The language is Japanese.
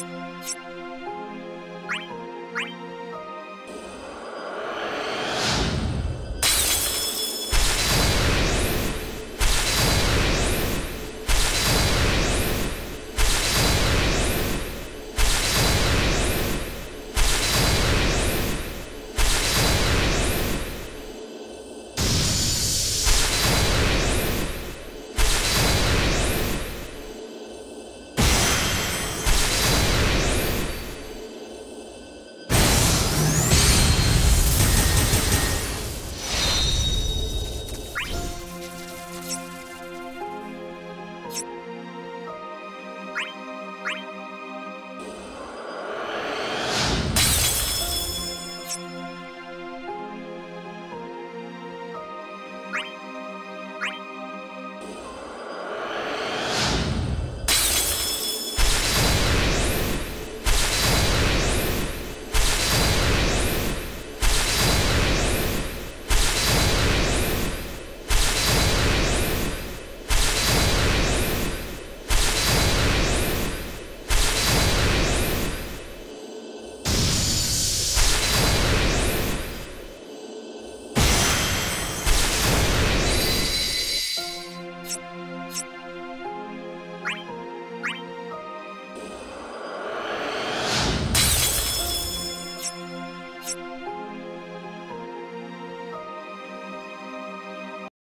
you